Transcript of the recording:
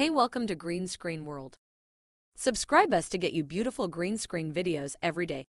Hey, welcome to Green Screen World. Subscribe us to get you beautiful green screen videos every day.